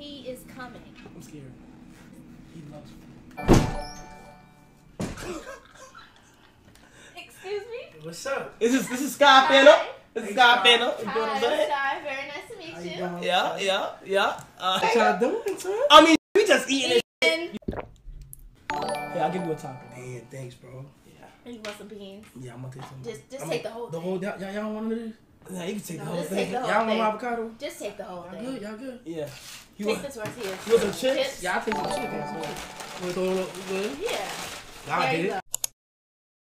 He is coming. I'm scared. He loves me. Excuse me? What's up? This is this is Skai Fanum. This is Skai Skai. Fanum. You know what I'm Hi, saying? Shy. Very nice to meet you you. Yeah, yeah, yeah. Uh, What y'all doing, son? I mean, we just eating it. And Yeah, I'll give you a taco. Man, thanks, bro. Yeah. you want some beans? Yeah, I'm gonna take some. Just- just I'm take gonna- the whole The thing. whole. Y'all, y'all want this? Yeah, you can take the whole just thing. take the Y'all whole want avocado? Just take the whole Y'all thing. good? Y'all good? Yeah. You Take want, this right here. you want some chips? Yeah, I take some chicken. Want to throw it? You good? Yeah. Y'all There did you it. go.